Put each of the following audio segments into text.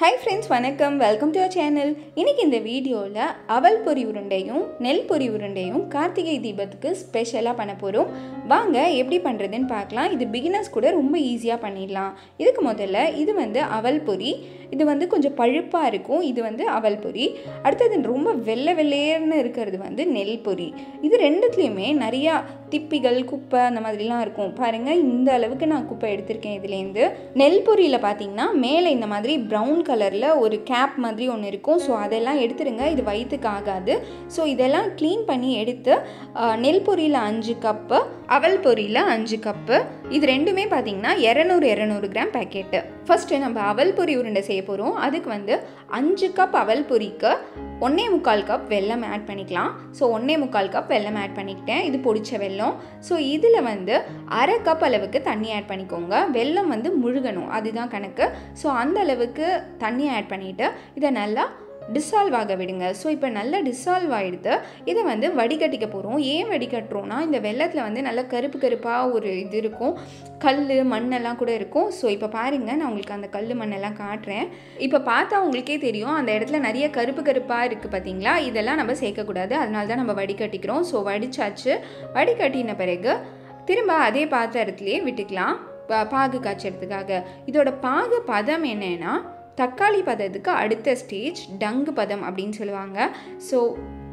Hi friends வணக்கம். Welcome to our channel இன்றைக்கி இந்த வீடியோவில் அவல் பொரி உருண்டையும் நெல் பொரி உருண்டையும் கார்த்திகை தீபத்துக்கு ஸ்பெஷலாக பண்ண போகிறோம் வாங்க எப்படி பண்ணுறதுன்னு பார்க்கலாம். இது பிகினர்ஸ் கூட ரொம்ப ஈஸியாக பண்ணிடலாம். இதுக்கு முதல்ல இது வந்து அவல் பொரி இது வந்து கொஞ்சம் பழுப்பாக இருக்கும். இது வந்து அவல் பொரி அடுத்தது ரொம்ப வெள்ளை வெள்ளையர்னு இருக்கிறது வந்து நெல் பொரி இது ரெண்டுத்துலேயுமே நிறையா திப்பிகள் குப்பை அந்த மாதிரிலாம் இருக்கும். பாருங்கள் இந்த அளவுக்கு நான் குப்பை எடுத்திருக்கேன் இதுலேருந்து நெல் பொரியில் பார்த்தீங்கன்னா மேலே இந்த மாதிரி ப்ரௌன் கலரில் ஒரு கேப் மாதிரி ஒன்று இருக்கும். ஸோ அதெல்லாம் எடுத்துருங்க இது வயிற்றுக்கு ஆகாது. ஸோ இதெல்லாம் க்ளீன் பண்ணி எடுத்து நெல் பொரியில் அஞ்சு கப்பு அவல் பொரியில் அஞ்சு கப்பு இது ரெண்டுமே பார்த்தீங்கன்னா இரநூறு இரநூறு கிராம் பேக்கெட்டு ஃபஸ்ட்டு நம்ம அவல் பொரி உருண்டை செய்ய போகிறோம் அதுக்கு வந்து அஞ்சு கப் அவல் பொரிக்கு ஒன்றே முக்கால் கப் வெல்லம் ஆட் பண்ணிக்கலாம். ஸோ ஒன்றே முக்கால் கப் வெல்லம் ஆட் பண்ணிக்கிட்டேன். இது பொடிச்ச வெல்லம். ஸோ இதில் வந்து அரை கப் அளவுக்கு தண்ணி ஆட் பண்ணிக்கோங்க. வெல்லம் வந்து முழுகணும். அதுதான் கணக்கு. ஸோ அந்த அளவுக்கு தண்ணி ஆட் பண்ணிவிட்டு இதை நல்லா டிசால்வ் ஆக விடுங்க. ஸோ இப்போ நல்லா டிசால்வ் ஆகிடுது இதை வந்து வடிகட்டிக்க போகிறோம் ஏன் வடிகட்டுறோன்னா இந்த வெள்ளத்தில் வந்து நல்லா கருப்பு கருப்பாக ஒரு இது இருக்கும். கல் மண்ணெல்லாம் கூட இருக்கும். ஸோ இப்போ பாருங்கள் நான் உங்களுக்கு அந்த கல் மண்ணெல்லாம் காட்டுறேன். இப்போ பார்த்தா உங்களுக்கே தெரியும் அந்த இடத்துல நிறைய கருப்பு கருப்பாக இருக்குது பார்த்தீங்களா இதெல்லாம் நம்ம சேர்க்கக்கூடாது. அதனால தான் நம்ம வடிகட்டிக்கிறோம். ஸோ வடிச்சாச்சு. வடிகட்டின பிறகு திரும்ப அதே பாத்திரத்துலேயே விட்டுக்கலாம். பாகு காய்ச்சறதுக்காக. இதோட பாகு பதம் என்னன்னா தக்காளி பதத்துக்கு அடுத்த ஸ்டேஜ் டங்கு பதம் அப்படின்னு சொல்லுவாங்க. ஸோ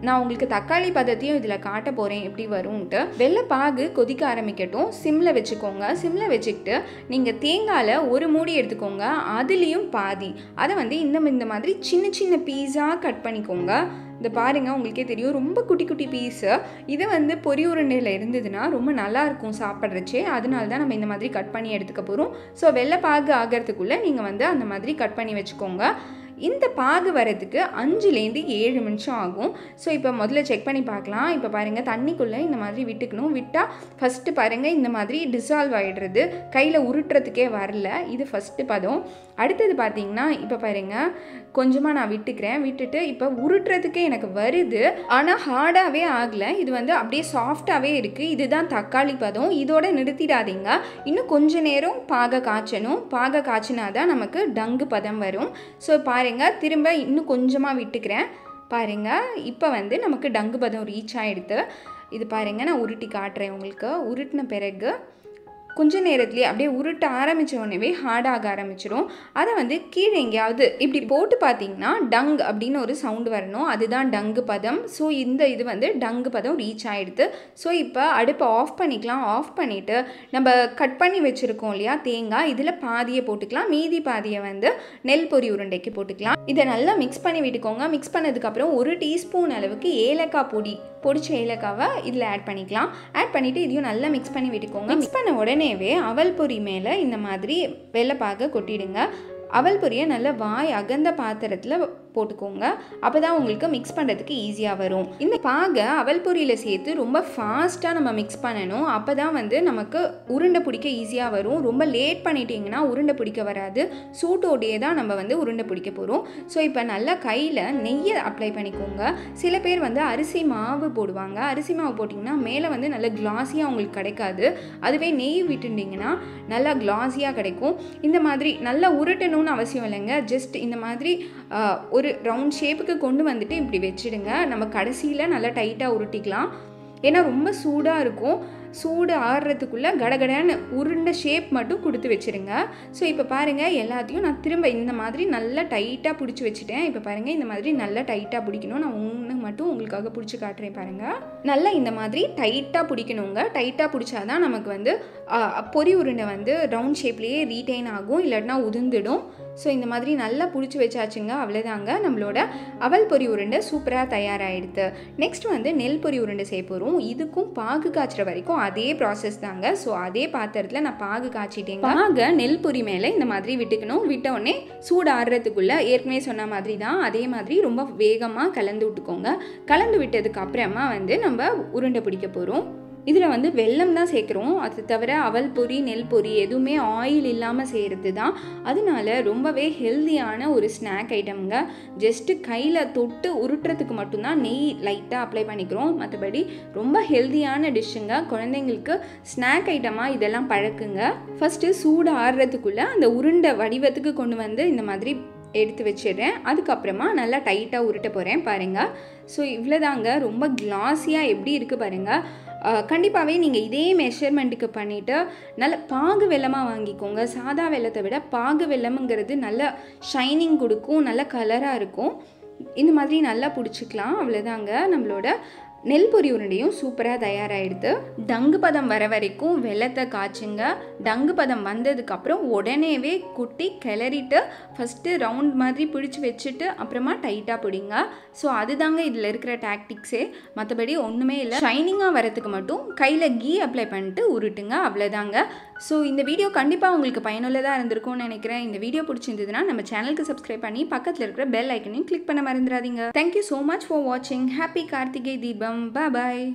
நான் உங்களுக்கு தக்காளி பதத்தையும் இதில் காட்ட போகிறேன் எப்படி வரும்ன்ட்டு. வெள்ளை பாகு கொதிக்க ஆரம்பிக்கட்டும். சிம்மில் வச்சுக்கோங்க. சிம்மில் வச்சுக்கிட்டு நீங்கள் தேங்காயில் ஒரு மூடி எடுத்துக்கோங்க. அதுலேயும் பாதி. அதை வந்து இந்த இந்த மாதிரி சின்ன சின்ன பீஸாக கட் பண்ணிக்கோங்க. இந்த பாருங்கள் உங்களுக்கே தெரியும். ரொம்ப குட்டி குட்டி பீஸு இது வந்து பொரி உருண்டையில் இருந்ததுன்னா ரொம்ப நல்லாயிருக்கும் சாப்பிட்றச்சே அதனால தான் நம்ம இந்த மாதிரி கட் பண்ணி எடுத்துக்க போகிறோம் ஸோ வெள்ளை பாகு ஆகிறதுக்குள்ளே நீங்கள் வந்து அந்த மாதிரி கட் பண்ணி வச்சுக்கோங்க. இந்த பாகு வரதுக்கு அஞ்சுலேருந்து ஏழு நிமிஷம் ஆகும். ஸோ இப்போ முதல்ல செக் பண்ணி பார்க்கலாம். இப்போ பாருங்கள் தண்ணிக்குள்ளே இந்த மாதிரி விட்டுக்கணும். விட்டால் ஃபஸ்ட்டு பாருங்கள் இந்த மாதிரி டிசால்வ் ஆகிடுறது கையில் உருட்டுறதுக்கே வரல. இது ஃபஸ்ட்டு பதம். அடுத்தது பார்த்தீங்கன்னா இப்போ பாருங்கள் கொஞ்சமாக நான் விட்டுக்கிறேன். விட்டுட்டு இப்போ உருட்டுறதுக்கே எனக்கு வருது. ஆனால் ஹார்டாகவே ஆகலை. இது வந்து அப்படியே சாஃப்டாகவே இருக்குது இதுதான் தக்காளி பதம். இதோட நிறுத்திடாதீங்க. இன்னும் கொஞ்ச நேரம் பாக காய்ச்சணும். பாக காய்ச்சினா தான் நமக்கு டங்கு பதம் வரும். ஸோ பாருங்கள் திரும்ப இன்னும் கொஞ்சமாக விட்டுக்கிறேன். பாருங்கள் இப்போ வந்து நமக்கு டங்கு பதம் ரீச் ஆகிடுது இது பாருங்கள் நான் உருட்டி காட்டுறேன் உங்களுக்கு. உருட்டின பிறகு கொஞ்ச நேரத்துலேயே அப்படியே உருட்ட ஆரம்பித்த உடனே ஹார்டாக ஆரம்பிச்சிடும் அதை வந்து கீழே எங்கேயாவது இப்படி போட்டு பார்த்தீங்கன்னா டங் அப்படின்னு ஒரு சவுண்டு வரணும். அதுதான் டங்கு பதம். ஸோ இந்த இது வந்து டங்கு பதம் ரீச் ஆகிடுது ஸோ இப்போ அடுப்பை ஆஃப் பண்ணிக்கலாம். ஆஃப் பண்ணிவிட்டு நம்ம கட் பண்ணி வச்சுருக்கோம் இல்லையா தேங்காய். இதில் பாதியை போட்டுக்கலாம். மீதி பாதியை வந்து நெல் பொரி உருண்டைக்கு போட்டுக்கலாம். இதை நல்லா மிக்ஸ் பண்ணி விட்டுக்கோங்க. மிக்ஸ் பண்ணதுக்கப்புறம் ஒரு டீஸ்பூன் அளவுக்கு ஏலக்காய் பொடி பொடிச்ச ஏலக்காவை இதில் ஆட் பண்ணிக்கலாம். ஆட் பண்ணிவிட்டு இதையும் நல்லா மிக்ஸ் பண்ணி விட்டுக்கோங்க. மிக்ஸ் பண்ண உடனேவே அவல் பொரி மேலே இந்த மாதிரி வெள்ளைப்பாக கொட்டிடுங்க. அவல் பொரியை நல்லா வாய் அகந்த பாத்திரத்தில் போட்டுக்கோங்க. அப்போ தான் உங்களுக்கு மிக்ஸ் பண்ணுறதுக்கு ஈஸியாக வரும். இந்த பாகை அவல் பொரியில் சேர்த்து ரொம்ப ஃபாஸ்ட்டாக நம்ம மிக்ஸ் பண்ணணும். அப்போ தான் வந்து நமக்கு உருண்டை பிடிக்க ஈஸியாக வரும். ரொம்ப லேட் பண்ணிட்டீங்கன்னா உருண்டை பிடிக்க வராது. சூட்டோடையே தான் நம்ம வந்து உருண்டை பிடிக்க போகிறோம் ஸோ இப்போ நல்லா கையில் நெய்யை அப்ளை பண்ணிக்கோங்க. சில பேர் வந்து அரிசி மாவு போடுவாங்க. அரிசி மாவு போட்டிங்கன்னா மேலே வந்து நல்ல கிளாஸியாக உங்களுக்கு கிடைக்காது. அதுவே நெய் விட்டுட்டிங்கன்னா நல்லா கிளாஸியாக கிடைக்கும். இந்த மாதிரி நல்லா உருட்டணும்னு அவசியம் இல்லைங்க. ஜஸ்ட் இந்த மாதிரி ஒரு ஒரு ரவுண்ட் ஷேப்புக்கு கொண்டு வந்துட்டு இப்படி வச்சிடுங்க. நம்ம கடைசியில் நல்லா டைட்டாக உருட்டிக்கலாம். ஏன்னா ரொம்ப சூடாக இருக்கும். சூடு ஆறுறதுக்குள்ளே கடகடன்னு உருண்டை ஷேப் மட்டும் கொடுத்து வச்சிருங்க. ஸோ இப்போ பாருங்கள் எல்லாத்தையும் நான் திரும்ப இந்த மாதிரி நல்லா டைட்டாக பிடிச்சி வச்சுட்டேன். இப்போ பாருங்கள் இந்த மாதிரி நல்லா டைட்டாக பிடிக்கணும். நான் ஒன்று மட்டும் உங்களுக்காக பிடிச்சி காட்டுறேன் பாருங்கள் நல்லா இந்த மாதிரி டைட்டாக பிடிக்கணுங்க. டைட்டாக பிடிச்சாதான் நமக்கு வந்து பொறி பொரி உருண்டை வந்து ரவுண்ட் ஷேப்லேயே ரீட்டைன் ஆகும். இல்லைன்னா உதிர்ந்துடும். ஸோ இந்த மாதிரி நல்லா பிடிச்சி வச்சாச்சுங்க. அவ்வளோதாங்க நம்மளோட அவல் பொரி உருண்டை சூப்பராக தயாராகிடுது நெக்ஸ்ட் வந்து நெல் பொரி உருண்டை செய்ய போகிறோம் இதுக்கும் பாகு காய்ச்சுற வரைக்கும் அதே ப்ராசஸ் தாங்க. ஸோ அதே பாத்திரத்தில் நான் பாகு காய்ச்சிட்டேங்க. பாக நெல் பொரி மேலே இந்த மாதிரி விட்டுக்கணும். விட்ட உடனே சூடு ஆடுறதுக்குள்ளே ஏற்கனவே சொன்ன மாதிரி தான் அதே மாதிரி ரொம்ப வேகமாக கலந்து விட்டுக்கோங்க. கலந்து விட்டதுக்கு அப்புறமா வந்து நம்ம உருண்டை பிடிக்க போகிறோம் இதில் வந்து வெல்லம் தான் சேர்க்குறோம். அது தவிர அவல் பொரி நெல் பொரி எதுவுமே ஆயில் இல்லாமல் செய்கிறது தான். அதனால ரொம்பவே ஹெல்தியான ஒரு ஸ்நாக் ஐட்டம்ங்க ஜஸ்ட்டு கையில் தொட்டு உருட்டுறதுக்கு மட்டும்தான் நெய் லைட்டாக அப்ளை பண்ணிக்கிறோம். மற்றபடி ரொம்ப ஹெல்தியான டிஷ்ஷுங்க குழந்தைங்களுக்கு ஸ்நாக் ஐட்டமாக இதெல்லாம் பழக்குங்க. ஃபஸ்ட்டு சூடு ஆடுறதுக்குள்ளே அந்த உருண்டை வடிவத்துக்கு கொண்டு வந்து இந்த மாதிரி எடுத்து வச்சிடுறேன். அதுக்கப்புறமா நல்லா டைட்டாக உருட்ட போகிறேன் பாருங்கள் ஸோ இவ்வளோதாங்க ரொம்ப கிளாஸியாக எப்படி இருக்குது பாருங்கள் கண்டிப்பாகவே நீங்கள் இதே மெஷர்மெண்ட்டுக்கு பண்ணிவிட்டு நல்ல பாகு வெள்ளமாக வாங்கிக்கோங்க. சாதா வெள்ளத்தை விட பாகு வெள்ளம்ங்கிறது நல்ல ஷைனிங் கொடுக்கும் நல்ல கலராக இருக்கும். இந்த மாதிரி நல்லா பிடிச்சிக்கலாம். அவ்வளோதாங்க நம்மளோட நெல் பொரி உருண்டையும் சூப்பராக தயாராகிடுது டங்கு பதம் வர வரைக்கும் வெள்ளத்தை காய்ச்சுங்க. டங்கு பதம் வந்ததுக்கப்புறம் உடனேவே குட்டி கிளறிட்டு ஃபஸ்ட்டு ரவுண்ட் மாதிரி பிடிச்சி வச்சுட்டு அப்புறமா டைட்டாக பிடிங்க. ஸோ அதுதாங்க இதில் இருக்கிற டாக்டிக்ஸே மற்றபடி ஒன்றுமே இல்லை. ஷைனிங்காக வரத்துக்கு மட்டும் கையில் கீ அப்ளை பண்ணிட்டு உருட்டுங்க. அவ்வளோதாங்க ஸோ இந்த வீடியோ கண்டிப்பாக உங்களுக்கு பயனுள்ளதாக இருந்திருக்கும்னு நினைக்கிறேன். இந்த வீடியோ பிடிச்சிருந்ததுன்னா நம்ம சேனலுக்கு சப்ஸ்கிரைப் பண்ணி பக்கத்தில் இருக்கிற பெல் ஐக்கனையும் கிளிக் பண்ண மறந்துடாதீங்க. Thank you so much for வாட்சிங் ஹாப்பி கார்த்திகை தீபம் பாய்